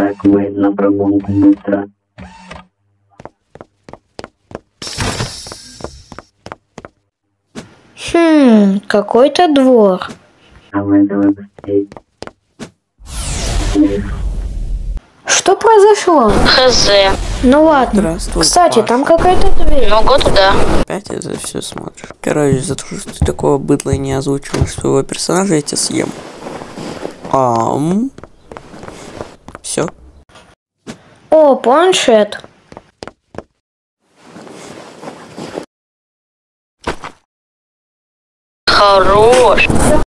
Так, вы на прогулку быстро. Хм, какой-то двор. Давай, давай быстрее. Что произошло? Хз. Ну ладно. Здравствуй, Кстати, Паша. там какая-то дверь. Ну, год туда. Опять это все смотришь. Короче, за то, что ты такого быдла не озвучиваешь своего персонажа, я тебя съем. Ам. Все. О, планшет. Хорош.